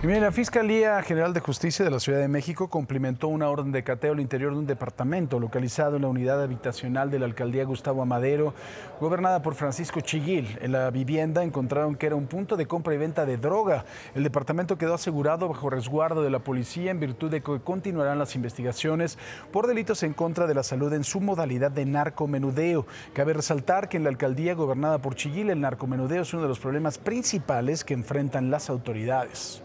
La Fiscalía General de Justicia de la Ciudad de México cumplimentó una orden de cateo al interior de un departamento localizado en la unidad habitacional de la alcaldía Gustavo Amadero, gobernada por Francisco Chiguil. En la vivienda encontraron que era un punto de compra y venta de droga. El departamento quedó asegurado bajo resguardo de la policía en virtud de que continuarán las investigaciones por delitos en contra de la salud en su modalidad de narcomenudeo. Cabe resaltar que en la alcaldía gobernada por Chiguil el narcomenudeo es uno de los problemas principales que enfrentan las autoridades.